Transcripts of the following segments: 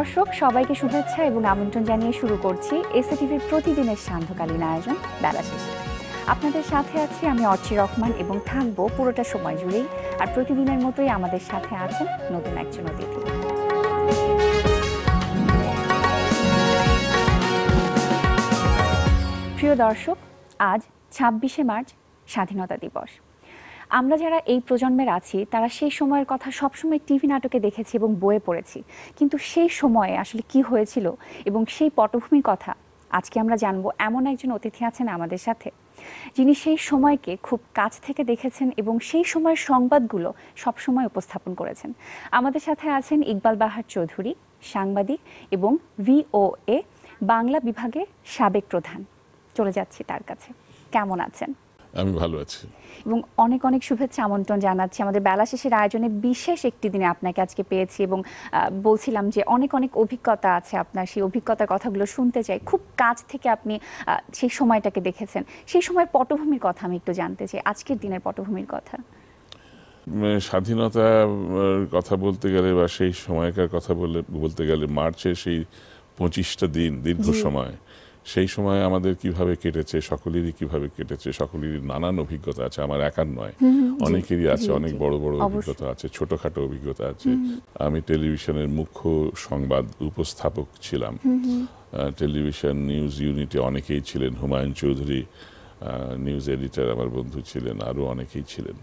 দর্শক, সবাইকে শুভেচ্ছা এবং আমন্ত্রণ জানিয়ে শুরু করছি এসএ টিভির প্রতিদিনের সান্ধ্যকালীন আয়োজন বেলা শেষে। আপনাদের সাথে আছি আমি অর্চি রহমান এবং থাকব পুরোটা সময় জুড়েই। আর প্রতিদিনের মতোই আমাদের সাথে আছেন নতুন একজন অতিথি। প্রিয় দর্শক, আজ ছাব্বিশে মার্চ স্বাধীনতা দিবস। আমরা যারা এই প্রজন্মের আছি, তারা সেই সময়ের কথা সবসময় টিভি নাটকে দেখেছি এবং বইয়ে পড়েছি। কিন্তু সেই সময়ে আসলে কি হয়েছিল এবং সেই পটভূমির কথা আজকে আমরা জানব এমন একজন অতিথি আছেন আমাদের সাথে। যিনি সেই সময়কে খুব কাছ থেকে দেখেছেন এবং সেই সময়ের সংবাদগুলো সবসময় উপস্থাপন করেছেন। আমাদের সাথে আছেন ইকবাল বাহার চৌধুরী, সাংবাদিক এবং ভিওএ বাংলা বিভাগের সাবেক প্রধান। চলে যাচ্ছি তার কাছে। কেমন আছেন? আমি ভালো আছি। এবং অনেক অনেক শুভেচ্ছা আমন্ত্রণ জানাচ্ছি। আমাদের বেলা শেষের আয়োজনে বিশেষ একটি দিনে আপনাকে আজকে পেয়েছি এবং বলছিলাম যে অনেক অনেক অভিজ্ঞতা আছে আপনার। সেই অভিজ্ঞতার কথাগুলো শুনতে চাই। খুব কাছ থেকে আপনি সেই সময়টাকে দেখেছেন। সেই সময়ের পটভূমির কথা আমি একটু জানতে চাই। আজকের দিনের পটভূমির কথা। উম, স্বাধীনতার কথা বলতে গেলে বা সেই সময়কার কথা বলে বলতে গেলে মার্চের সেই পঁচিশটা দিন দীর্ঘ সময়। সেই সময় আমাদের কীভাবে কেটেছে সকলেরই কীভাবে কেটেছে সকলেরই নানান অভিজ্ঞতা আছে আমার একার নয়। অনেকেরই আছে অনেক বড় বড় অভিজ্ঞতা আছে ছোটখাটো অভিজ্ঞতা আছে। আমি টেলিভিশনের মুখ্য সংবাদ উপস্থাপক ছিলাম। টেলিভিশন নিউজ ইউনিটে অনেকেই ছিলেন হুমায়ুন চৌধুরী নিউজ এডিটর আমার বন্ধু ছিলেন আরও অনেকেই ছিলেন।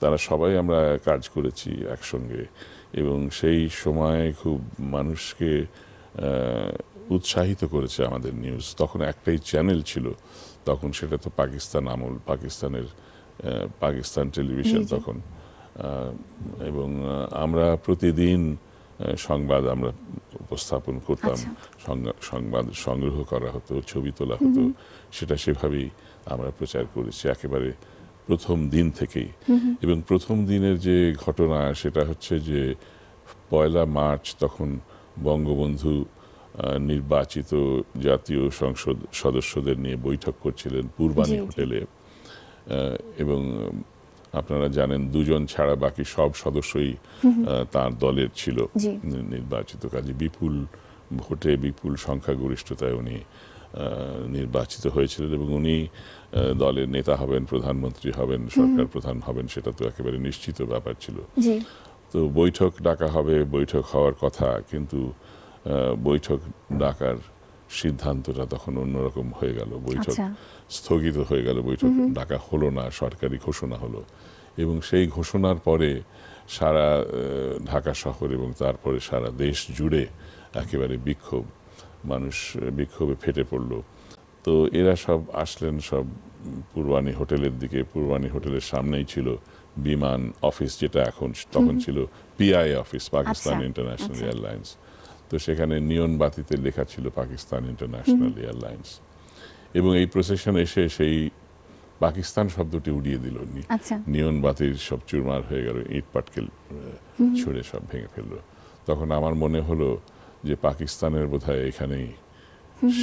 তারা সবাই আমরা কাজ করেছি একসঙ্গে। এবং সেই সময় খুব মানুষকে উৎসাহিত করেছে আমাদের নিউজ তখন একটাই চ্যানেল ছিল তখন সেটা তো পাকিস্তান আমল পাকিস্তানের পাকিস্তান টেলিভিশন। তখন। এবং আমরা প্রতিদিন সংবাদ আমরা উপস্থাপন করতাম আচ্ছা। সংবাদ সংগ্রহ করা হতো ছবি তোলা হতো সেটা সেভাবেই আমরা প্রচার করেছি একেবারে প্রথম দিন থেকেই। এবং প্রথম দিনের যে ঘটনা সেটা হচ্ছে যে পয়লা মার্চ তখন বঙ্গবন্ধু নির্বাচিত জাতীয় সংসদ সদস্যদের নিয়ে বৈঠক করছিলেন জি। হোটেলে। এবং আপনারা জানেন দুজন ছাড়া বাকি সব সদস্যই তার দলের ছিল নির্বাচিত কাজে। বিপুল ভোটে বিপুল সংখ্যাগরিষ্ঠতায় উনি নির্বাচিত হয়েছিলেন এবং উনি দলের নেতা হবেন প্রধানমন্ত্রী হবেন সরকার প্রধান হবেন সেটা তো একেবারে নিশ্চিত ব্যাপার ছিল। তো বৈঠক ডাকা হবে বৈঠক হওয়ার কথা কিন্তু বৈঠক ডাকার সিদ্ধান্তটা তখন অন্যরকম হয়ে গেল। বৈঠক আচ্ছা। স্থগিত হয়ে গেল। বৈঠক ডাকা হলো না সরকারি ঘোষণা হলো। এবং সেই ঘোষণার পরে সারা ঢাকা শহর এবং তারপরে সারা দেশ জুড়ে একেবারে বিক্ষোভ মানুষ বিক্ষোভে ফেটে পড়ল। তো এরা সব আসলেন সব পূর্বানী হোটেলের দিকে পূর্বানী হোটেলের সামনেই ছিল বিমান অফিস যেটা এখন তখন ছিল PI office Pakistan international. Airlines তো সেখানে নিয়ন বাতিতে লেখা ছিল পাকিস্তান ইন্টারন্যাশনাল এয়ারলাইন্স। এবং এই প্রসেশন এসে সেই পাকিস্তান শব্দটি উড়িয়ে দিল। আচ্ছা। নিয়ন বাতির সব চুরমার হয়ে গেল ইট পাটকেল ছুঁড়ে সব ভেঙে ফেলল। তখন আমার মনে হলো যে পাকিস্তানের বোধহয় এখানেই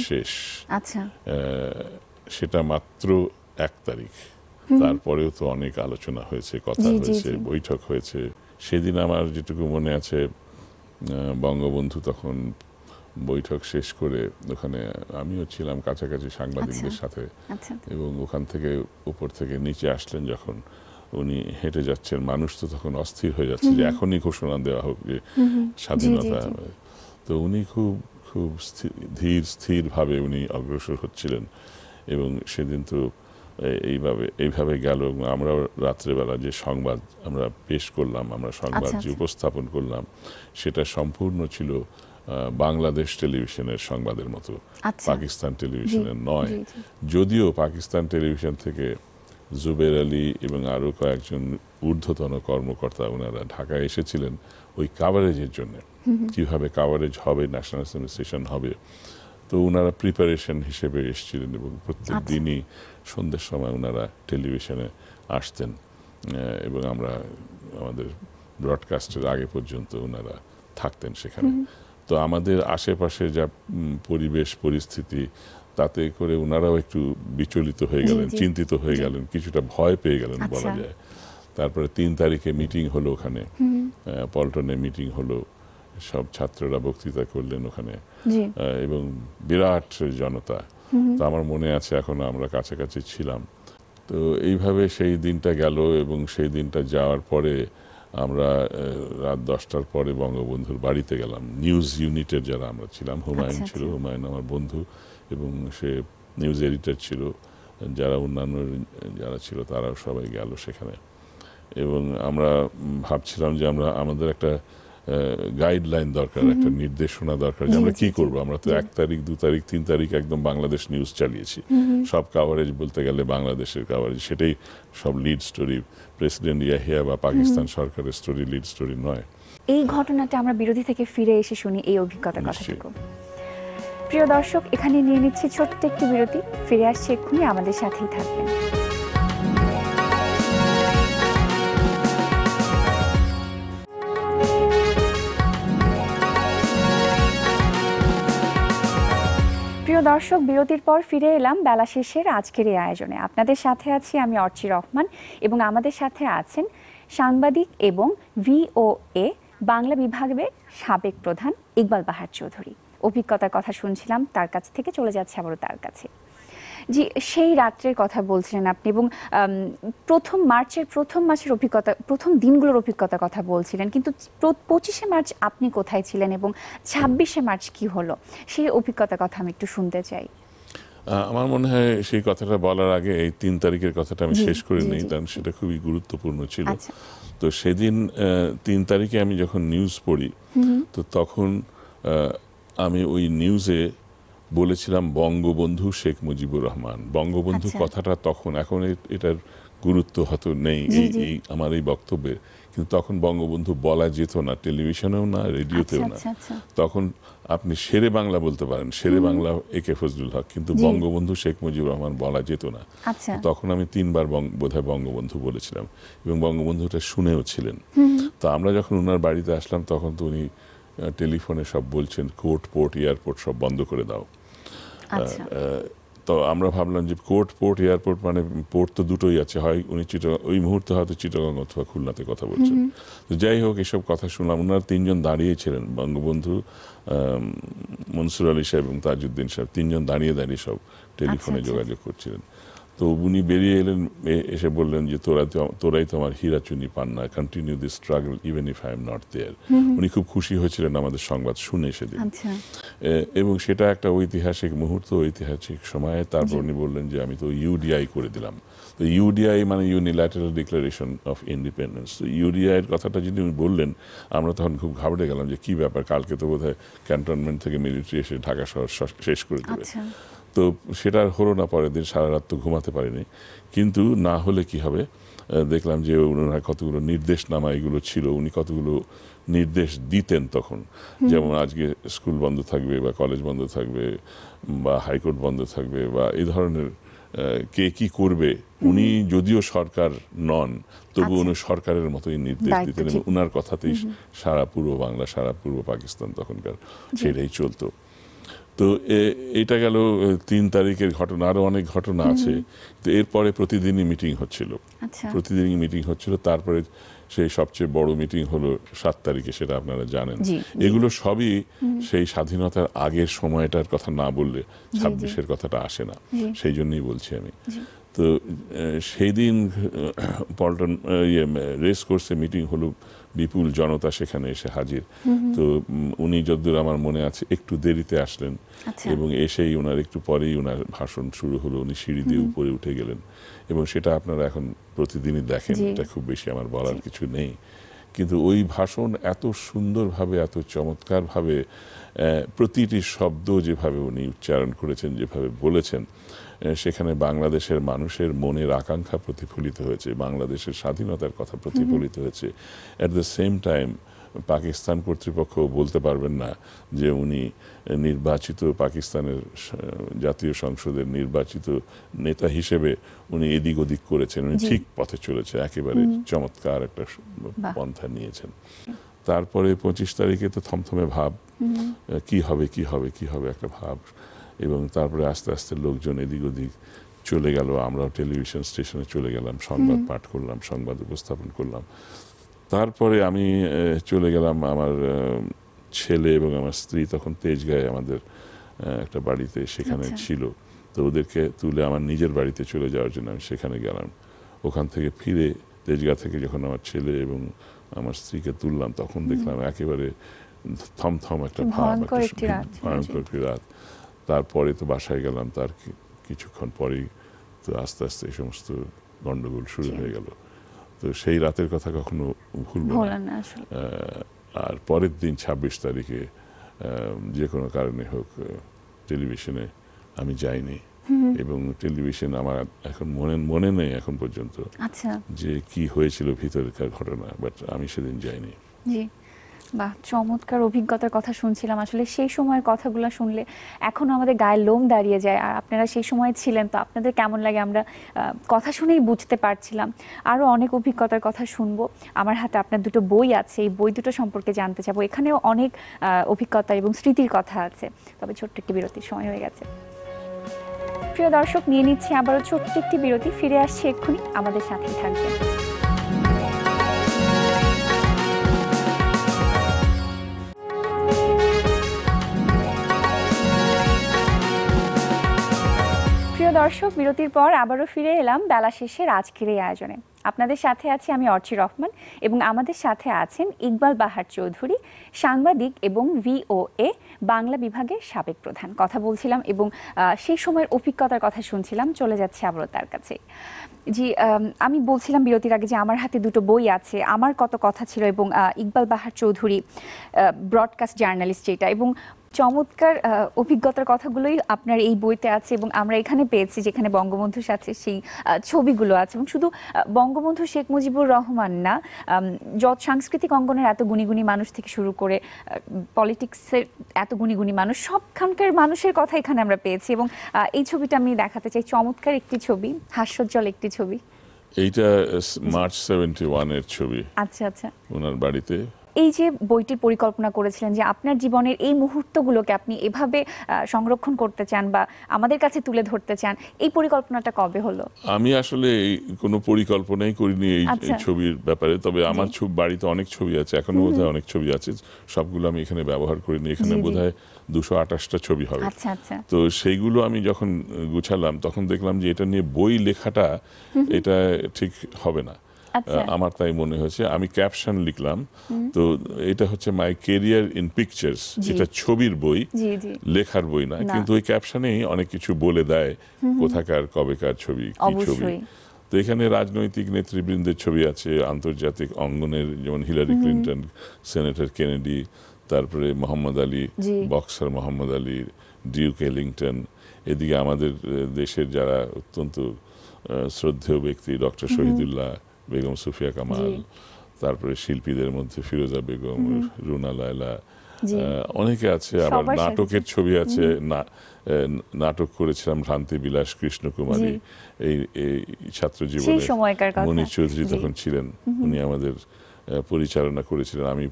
শেষ। আচ্ছা। সেটা মাত্র এক তারিখ। তারপরেও তো অনেক আলোচনা হয়েছে কথা হয়েছে বৈঠক হয়েছে। সেদিন আমার যেটুকু মনে আছে বঙ্গবন্ধু তখন বৈঠক শেষ করে ওখানে আমিও ছিলাম কাছাকাছি সাংবাদিকদের আচ্ছা। সাথে। আচ্ছা। এবং ওখান থেকে উপর থেকে নিচে আসলেন যখন উনি হেঁটে যাচ্ছেন। মানুষ তো তখন অস্থির হয়ে যাচ্ছে যে এখনই ঘোষণা দেওয়া হোক যে স্বাধীনতা। তো উনি খুব খুব ধীর স্থিরভাবে উনি অগ্রসর হচ্ছিলেন। এবং সেদিন তো এইভাবে এইভাবে গেল এবং আমরাও রাত্রেবেলা যে সংবাদ আমরা পেশ করলাম আমরা সংবাদ আচ্ছা, যে আচ্ছা। উপস্থাপন করলাম সেটা সম্পূর্ণ ছিল বাংলাদেশ টেলিভিশনের সংবাদের মতো। আচ্ছা। পাকিস্তান টেলিভিশনের নয়। যদিও পাকিস্তান টেলিভিশন থেকে জুবের আলী এবং আরও কয়েকজন ঊর্ধ্বতন কর্মকর্তা ওনারা ঢাকায় এসেছিলেন ওই কাভারেজের জন্য। কীভাবে কাভারেজ হবে ন্যাশনাল স্টেশন হবে তো ওনারা প্রিপারেশন হিসেবে এসেছিলেন এবং প্রত্যেক আচ্ছা। দিনই সন্ধ্যের সময় ওনারা টেলিভিশনে আসতেন এবং আমরা আমাদের ব্রডকাস্টের আগে পর্যন্ত ওনারা থাকতেন সেখানে। তো আমাদের আশেপাশে যা পরিবেশ পরিস্থিতি তাতে করে ওনারাও একটু বিচলিত হয়ে গেলেন চিন্তিত হয়ে গেলেন কিছুটা ভয় পেয়ে গেলেন বলা আচ্ছা। যায়। তারপরে তিন তারিখে মিটিং হলো ওখানে। পল্টনে মিটিং হলো সব ছাত্ররা বক্তৃতা করলেন ওখানে। এবং বিরাট জনতা। তো আমার মনে আছে এখন আমরা কাছাকাছি ছিলাম। তো এইভাবে সেই দিনটা গেল এবং সেই দিনটা যাওয়ার পরে আমরা রাত দশটার পরে বঙ্গবন্ধুর বাড়িতে গেলাম। নিউজ ইউনিটের যারা আমরা ছিলাম হুমায়ুন আচ্ছা, ছিল আচ্ছা। হুমায়ুন আমার বন্ধু এবং সে নিউজ এডিটর ছিল। যারা অন্যান্য যারা ছিল তারাও সবাই গেল সেখানে। এবং আমরা ভাবছিলাম যে আমরা আমাদের একটা গাইডলাইন দরকার একটা নির্দেশনা দরকার যে আমরা কি। করব? আমরা তো এক তারিখ দু তারিখ তিন তারিখ একদম বাংলাদেশ নিউজ চালিয়েছি। সব কাভারেজ বলতে গেলে বাংলাদেশের কাভারেজ সেটাই সব লিড স্টোরি প্রেসিডেন্ট ইয়াহিয়া বা পাকিস্তান সরকারের স্টোরি লিড স্টোরি নয়। এই ঘটনাটা আমরা বিরোধী থেকে ফিরে এসে শুনি এই অভিজ্ঞতার। কথাটুকু প্রিয় দর্শক এখানে নিয়ে নিচ্ছি ছোট্ট একটি বিরতি। ফিরে আসছে এক্ষুনি আমাদের সাথেই থাকবেন। দর্শক, বিরতির পর ফিরে এলাম বেলা শেষের আজকের এই আয়োজনে। আপনাদের সাথে আছি আমি অর্চি রহমান এবং আমাদের সাথে আছেন সাংবাদিক এবং ভিওএ বাংলা বিভাগের সাবেক প্রধান ইকবাল বাহার চৌধুরী। অভিজ্ঞতার কথা শুনছিলাম, তার কাছ থেকে চলে যাচ্ছে আবারও তার কাছে। জি সেই রাত্রের কথা বলছিলেন আপনি এবং প্রথম মার্চের প্রথম মাসের অভিজ্ঞতা প্রথম দিনগুলোর অভিজ্ঞতার কথা বলছিলেন। কিন্তু পঁচিশে মার্চ আপনি কোথায় ছিলেন এবং ছাব্বিশে মার্চ কি হলো? সেই অভিজ্ঞতার কথা আমি একটু শুনতে চাই। আমার মনে হয় সেই কথাটা বলার আগে এই তিন তারিখের কথাটা আমি শেষ করে নেই কারণ সেটা খুবই গুরুত্বপূর্ণ ছিল। আচ্ছা। তো সেদিন তিন তারিখে আমি যখন নিউজ পড়ি তো তখন আমি ওই নিউজে বলেছিলাম বঙ্গবন্ধু শেখ মুজিবুর রহমান। বঙ্গবন্ধু আচ্ছা। কথাটা তখন এখন এটার গুরুত্ব হয়তো নেই এই এই আমার এই বক্তব্যে। কিন্তু তখন বঙ্গবন্ধু বলা যেত না টেলিভিশনেও না আচ্ছা রেডিওতেও না। আচ্ছা আচ্ছা। তখন আপনি শেরে বাংলা বলতে পারেন শেরে বাংলা এ কে ফজলুল হক। কিন্তু বঙ্গবন্ধু শেখ মুজিবুর রহমান বলা যেত না। আচ্ছা। তখন আমি তিনবার বঙ্গ- বোধহয় বঙ্গবন্ধু বলেছিলাম এবং বঙ্গবন্ধুটা শুনেও ছিলেন। তো আমরা যখন ওনার বাড়িতে আসলাম তখন তো উনি টেলিফোনে সব বলছেন কোর্ট পোর্ট এয়ারপোর্ট সব বন্ধ করে দাও। আচ্ছা। তো আমরা ভাবলাম যে কোর্ট পোর্ট এয়ারপোর্ট মানে পোর্ট তো দুটোই আছে হয় উনি চিটগাং ওই মুহূর্তে হয়তো চিটগাং অথবা খুলনাতে কথা বলছেন। তো যাই হোক এসব কথা শুনলাম। ওনারা তিনজন দাঁড়িয়েছিলেন বঙ্গবন্ধু মনসুর আলী সাহেব এবং তাজউদ্দিন সাহেব। তিনজন দাঁড়িয়ে দাঁড়িয়ে সব টেলিফোনে আচ্ছা। যোগাযোগ করছিলেন। তো উনি বেরিয়ে এলেন এসে বললেন যে তোরা তোরাই তো আমার হীরা চুনি পান না continue the struggle even if I am not there উনি খুব খুশি হয়েছিলেন আমাদের সংবাদ শুনে সেদিন আচ্ছা। এবং সেটা একটা ঐতিহাসিক মুহূর্ত ঐতিহাসিক সময়ে। তারপর উনি বললেন যে আমি তো ইউডিআই করে দিলাম। তো ইউডিআই মানে ইউনিল্যাটারাল ডিক্লারেশন অফ ইন্ডিপেন্ডেন্স তো ইউডিআই এর কথাটা যদি উনি বললেন আমরা তখন খুব ঘাবড়ে গেলাম যে কি ব্যাপার কালকে তো বোধহয় ক্যান্টনমেন্ট থেকে মিলিটারি এসে ঢাকা শহর শেষ করে দেবে। আচ্ছা। তো সেটা আর হলো না পরের দিন সারা রাত তো ঘুমাতে পারিনি। কিন্তু না হলে কি হবে? দেখলাম যে ওনার কতগুলো নির্দেশনামা এগুলো ছিল উনি কতগুলো নির্দেশ দিতেন তখন। যেমন আজকে স্কুল বন্ধ থাকবে বা কলেজ বন্ধ থাকবে বা হাইকোর্ট বন্ধ থাকবে বা এই ধরনের কে কি করবে উনি যদিও সরকার নন তবু আচ্ছা। উনি সরকারের মতোই নির্দেশ দিতেন এবং। উনার কথাতেই সারা পূর্ব বাংলা সারা পূর্ব পাকিস্তান তখনকার সেটাই চলতো। তো এটা গেল তিন তারিখের ঘটনা আরও অনেক ঘটনা আছে। তো এরপরে প্রতিদিনই মিটিং হচ্ছিল। আচ্ছা। প্রতিদিনই মিটিং হচ্ছিল তারপরে সেই সবচেয়ে বড় মিটিং হলো সাত তারিখে সেটা আপনারা জানেন। এগুলো সবই সেই স্বাধীনতার আগের সময়টার কথা না বললে ছাব্বিশের কথাটা আসে না। সেই জন্যই বলছি আমি। তো সেই দিন পল্টন ইয়ে রেস কোর্সে মিটিং হলো বিপুল জনতা সেখানে এসে হাজির। তো উনি যদ্দূর আমার মনে আছে একটু দেরিতে আসলেন আচ্ছা। এবং এসেই ওনার একটু পরেই ওনার ভাষণ শুরু হলো উনি সিঁড়ি দিয়ে উপরে উঠে গেলেন। এবং সেটা আপনারা এখন প্রতিদিনই দেখেন এটা খুব বেশি আমার বলার কিছু নেই। কিন্তু ওই ভাষণ এত সুন্দরভাবে এত চমৎকারভাবে প্রতিটি শব্দ যেভাবে উনি উচ্চারণ করেছেন যেভাবে বলেছেন সেখানে বাংলাদেশের মানুষের মনের আকাঙ্ক্ষা প্রতিফলিত হয়েছে বাংলাদেশের স্বাধীনতার কথা প্রতিফলিত হয়েছে। At the same time Pakistan কর্তৃপক্ষ বলতে পারবেন না যে উনি নির্বাচিত পাকিস্তানের জাতীয় সংসদের নির্বাচিত নেতা হিসেবে উনি এদিক ওদিক করেছেন উনি ঠিক পথে চলেছে একেবারে চমৎকার একটা পন্থা নিয়েছেন। তারপরে পঁচিশ তারিখে তো থমথমে ভাব কি হবে কি হবে কি হবে একটা ভাব এবং তারপরে আস্তে আস্তে লোকজন এদিক ওদিক চলে গেল আমরাও টেলিভিশন স্টেশনে চলে গেলাম সংবাদ পাঠ করলাম সংবাদ উপস্থাপন করলাম। তারপরে আমি চলে গেলাম আমার ছেলে এবং আমার স্ত্রী তখন তেজগাঁয়ে আমাদের একটা বাড়িতে সেখানে আচ্ছা। ছিল। তো ওদেরকে তুলে আমার নিজের বাড়িতে চলে যাওয়ার জন্য আমি সেখানে গেলাম। ওখান থেকে ফিরে তেজগাঁ থেকে যখন আমার ছেলে এবং আমার স্ত্রীকে তুললাম তখন দেখলাম একেবারে থমথম একটা ভাব একটা ভয়ঙ্কর একটি রাত। তারপরে তো বাসায় গেলাম তার কিছুক্ষণ পরেই তো আস্তে আস্তে এই সমস্ত গন্ডগোল শুরু হয়ে গেল। তো সেই রাতের কথা কখনো ভুলবো না। আর পরের দিন ছাব্বিশ তারিখে আহ, যে কোনো কারণে হোক টেলিভিশনে আমি যাইনি। এবং টেলিভিশন আমার এখন মনে মনে নেই এখন পর্যন্ত আচ্ছা। যে কি হয়েছিল ভিতরকার ঘটনা বাট আমি সেদিন যাইনি। জি। বাহ, চমৎকার অভিজ্ঞতার কথা শুনছিলাম। আসলে সেই সময়ের কথাগুলো শুনলে এখনও আমাদের গায়ের লোম দাঁড়িয়ে যায়। আর আপনারা সেই সময় ছিলেন, তো আপনাদের কেমন লাগে আমরা কথা শুনেই বুঝতে পারছিলাম। আরও অনেক অভিজ্ঞতার কথা শুনব। আমার হাতে আপনার দুটো বই আছে, এই বই দুটো সম্পর্কে জানতে চাবো। এখানেও অনেক অভিজ্ঞতা এবং স্মৃতির কথা আছে। তবে ছোট্ট একটি বিরতির সময় হয়ে গেছে। প্রিয় দর্শক, নিয়ে নিচ্ছি আবারও ছোট্ট একটি বিরতি। ফিরে আসছে এক্ষুনি। আমাদের সাথেই থাকবে দর্শক, বিরতির পর আবারও ফিরে এলাম বেলা শেষের আজকের এই আয়োজনে। আপনাদের সাথে আছি আমি অর্চি রহমান এবং আমাদের সাথে আছেন ইকবাল বাহার চৌধুরী, সাংবাদিক এবং ভিওএ বাংলা বিভাগের সাবেক প্রধান। কথা বলছিলাম এবং সেই সময়ের অভিজ্ঞতার কথা শুনছিলাম, চলে যাচ্ছে আবারও তার কাছে। জি, আমি বলছিলাম বিরতির আগে যে আমার হাতে দুটো বই আছে, আমার কত কথা ছিল এবং ইকবাল বাহার চৌধুরী ব্রডকাস্ট জার্নালিস্ট যেটা এবং চমৎকার অভিজ্ঞতার কথাগুলোই আপনার এই বইতে আছে এবং আমরা এখানে পেয়েছি যেখানে বঙ্গবন্ধুর সাথে সেই ছবিগুলো আছে এবং শুধু বঙ্গবন্ধু শেখ মুজিবুর রহমান না যত সাংস্কৃতিক অঙ্গনের এত গুণী গুণী মানুষ থেকে শুরু করে পলিটিক্সের এত গুণী গুণী মানুষ সবখানকার মানুষের কথা এখানে আমরা পেয়েছি এবং এই ছবিটা আমি দেখাতে চাই। চমৎকার একটি ছবি হাস্যজ্জ্বল একটি ছবি। এইটা মার্চ সেভেন্টি ওয়ানের ছবি। আচ্ছা আচ্ছা। ওনার বাড়িতে। এই যে বইটির পরিকল্পনা করেছিলেন যে আপনার জীবনের এই মুহূর্তগুলোকে আপনি এভাবে সংরক্ষণ করতে চান বা আমাদের কাছে তুলে ধরতে চান এই পরিকল্পনাটা কবে হলো? আমি আসলে কোনো পরিকল্পনাই করিনি এই আচ্ছা। ছবির ব্যাপারে তবে আমার ছবি বাড়িতে অনেক ছবি আছে এখনও বোধহয় অনেক ছবি আছে সবগুলো আমি এখানে ব্যবহার করিনি এখানে। বোধহয় দুশো আঠাশটা ছবি হবে। আচ্ছা আচ্ছা। তো সেইগুলো আমি যখন গুছালাম তখন দেখলাম যে এটা নিয়ে বই লেখাটা এটা ঠিক হবে না। আমার তাই মনে হয়েছে। আমি ক্যাপশন লিখলাম। তো এটা হচ্ছে মাই কেরিয়ার ইন পিকচার্স। এটা ছবির বই লেখার বই না। কিন্তু ওই ক্যাপশনেই অনেক কিছু বলে দেয় কোথাকার কবেকার ছবি কি ছবি। তো এখানে রাজনৈতিক নেতৃবৃন্দের ছবি আছে আন্তর্জাতিক অঙ্গনের যেমন হিলারি ক্লিন্টন সেনেটর কেনেডি তারপরে Muhammad Ali boxer Muhammad Ali Duke Ellington এদিকে আমাদের দেশের যারা অত্যন্ত শ্রদ্ধেয় ব্যক্তি ডক্টর শহীদুল্লাহ বেগম সুফিয়া কামাল তারপরে শিল্পীদের মধ্যে ফিরোজা বেগম রুনা লায়লা অনেকে আছে আবার নাটকের ছবি আছে না নাটক করেছিলাম ভ্রান্তি বিলাস কৃষ্ণকুমারী। জি। এই এই ছাত্র জীবনে মনির চৌধুরী। তখন ছিলেন উনি আমাদের পরিচালনা করেছিলেন। আমি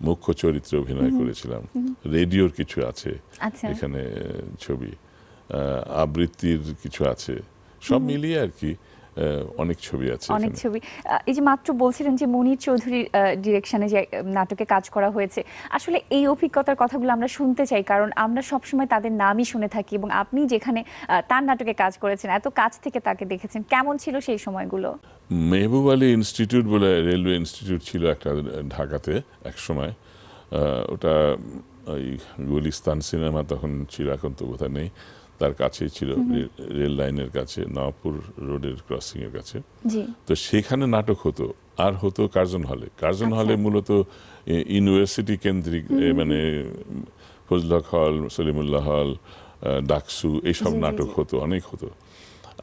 মুখ্য চরিত্রে অভিনয় করেছিলাম। রেডিওর কিছু আছে আচ্ছা। এখানে ছবি। আবৃত্তির কিছু আছে। সব মিলিয়ে আর কি অনেক ছবি আছে অনেক ছবি। এই যে মাত্র বলছিলেন যে মনির চৌধুরীর ডিরেকশনে যে নাটকে কাজ করা হয়েছে আসলে এই অভিজ্ঞতার কথাগুলো আমরা শুনতে চাই কারণ আমরা সবসময় তাদের নামই শুনে থাকি এবং আপনি যেখানে তার নাটকে কাজ করেছেন এত কাছ থেকে তাকে দেখেছেন কেমন ছিল সেই সময়গুলো? মেহবুব আলী ইনস্টিটিউট বলে রেলওয়ে ইনস্টিটিউট ছিল একটা ঢাকাতে এক সময়। ওটা ওই গুলিস্তান সিনেমা তখন ছিল এখন তো বোধহয় নেই। তার কাছেই ছিল রেল লাইনের কাছে নওয়াপুর রোডের ক্রসিং এর কাছে তো সেখানে নাটক হতো। আর হতো কার্জন হলে। কার্জন আচ্ছা। হলে মূলত ইউনিভার্সিটি কেন্দ্রিক মানে ফজলক হল সলিমুল্লাহ হল ডাকসু এইসব নাটক হতো অনেক হতো।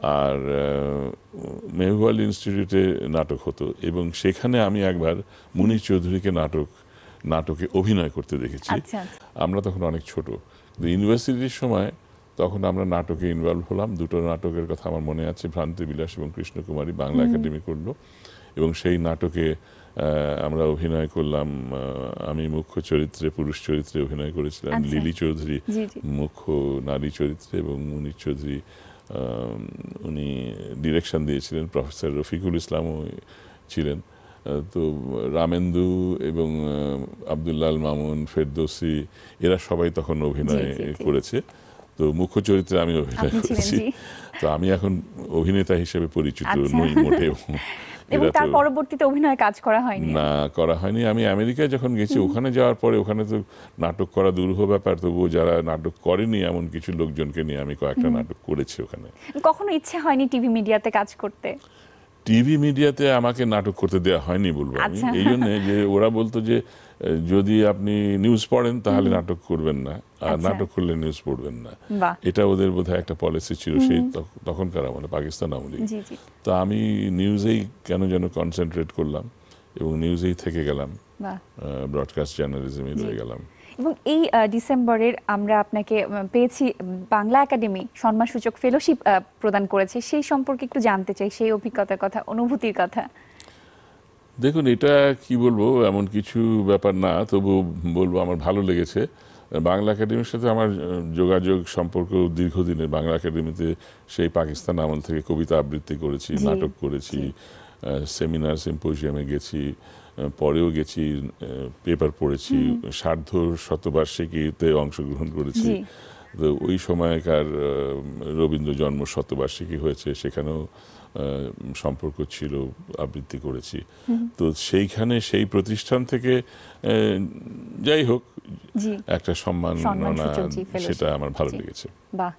আর আহ, মেহবুব আলী ইনস্টিটিউটে নাটক হতো। এবং সেখানে আমি একবার মুনির চৌধুরীকে নাটক নাটকে অভিনয় করতে দেখেছি। আচ্ছা আচ্ছা। আমরা তখন অনেক ছোট। ইউনিভার্সিটির সময় তখন আমরা নাটকে ইনভলভ হলাম। দুটো নাটকের কথা আমার মনে আছে। ভ্রান্তি বিলাস এবং কৃষ্ণকুমারী বাংলা একাডেমি করল। এবং সেই নাটকে আমরা অভিনয় করলাম আমি মুখ্য চরিত্রে পুরুষ চরিত্রে অভিনয় করেছিলাম। আচ্ছা। লিলি চৌধুরী মুখ্য নারী চরিত্রে এবং মুনির চৌধুরী উনি ডিরেকশন দিয়েছিলেন। প্রফেসর রফিকুল ইসলামও ছিলেন। তো রামেন্দু এবং আব্দুল্লাল মামুন ফেরদৌসি এরা সবাই তখন অভিনয়। করেছে। তো মুখ্য চরিত্রে আমি অভিনয় করেছি। তো আমি এখন অভিনেতা হিসেবে পরিচিত আচ্ছা। নই মোটেও। এবং তার পরবর্তীতে অভিনয় কাজ করা হয়নি। না করা হয়নি। আমি আমেরিকায় যখন গেছি ওখানে যাওয়ার পরে ওখানে তো নাটক করা দুরূহ ব্যাপার তবুও যারা নাটক করেনি এমন কিছু লোকজনকে নিয়ে আমি কয়েকটা নাটক করেছি ওখানে। কখনো ইচ্ছে হয়নি টিভি মিডিয়াতে কাজ করতে? টিভি মিডিয়াতে আমাকে নাটক করতে দেওয়া হয়নি বলব আমি। আচ্ছা। এই জন্য যে ওরা বলতো যে যদি আপনি নিউজ পড়েন তাহলে নাটক করবেন না। নাটক করলে নিউজ পড়বেন না। এটা ওদের বোধহয় একটা পলিসি ছিল সেই তখ- তখনকার আমলে পাকিস্তান আমলে তো আমি নিউজেই কেন যেন কনসেন্ট্রেট করলাম এবং নিউজেই থেকে গেলাম ব্রডকাস্ট জার্নালিজমে রয়ে গেলাম। এবং এই ডিসেম্বরের আমরা আপনাকে পেয়েছি বাংলা একাডেমি সম্মানসূচক ফেলোশিপ প্রদান করেছে। সেই সম্পর্কে একটু জানতে চাই সেই অভিজ্ঞতার কথা অনুভূতির কথা। দেখুন এটা কি বলব এমন কিছু ব্যাপার না তবু বলব আমার ভালো লেগেছে। বাংলা একাডেমির সাথে আমার যোগাযোগ সম্পর্ক দীর্ঘদিনের বাংলা একাডেমিতে সেই পাকিস্তান আমল থেকে কবিতা আবৃত্তি করেছি নাটক করেছি সেমিনার সিম্পোজিয়ামে গেছি পরেও গেছি পেপার পড়েছি সার্ধ শতবার্ষিকীতে অংশগ্রহণ করেছি। তো ওই সময়কার রবীন্দ্র জন্ম শতবার্ষিকী হয়েছে সেখানেও সম্পর্ক ছিল আবৃত্তি করেছি। তো সেইখানে সেই প্রতিষ্ঠান থেকে যাই হোক একটা সম্মাননা। সেটা আমার ভালো লেগেছে। বাহ।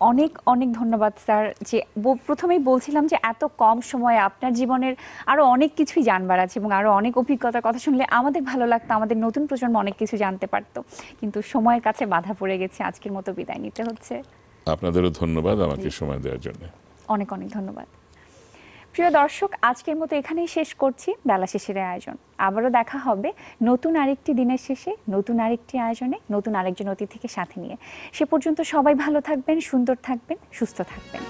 অনেক অনেক ধন্যবাদ স্যার যে প্রথমেই বলছিলাম যে এত কম সময়ে আপনার জীবনের আরও অনেক কিছুই জানবার আছে এবং আরও অনেক অভিজ্ঞতার কথা শুনলে আমাদের ভালো লাগতো আমাদের নতুন প্রজন্ম অনেক কিছু জানতে পারতো। কিন্তু সময়ের কাছে বাধা পড়ে গেছে আজকের মতো বিদায় নিতে হচ্ছে। আপনাদেরও ধন্যবাদ আমাকে সময় দেওয়ার জন্য। অনেক অনেক ধন্যবাদ। প্রিয় দর্শক, আজকের মতো এখানেই শেষ করছি বেলা শেষের আয়োজন। আবারও দেখা হবে নতুন আরেকটি দিনের শেষে, নতুন আরেকটি আয়োজনে, নতুন আরেকজন অতিথিকে সাথে নিয়ে। সে পর্যন্ত সবাই ভালো থাকবেন, সুন্দর থাকবেন, সুস্থ থাকবেন।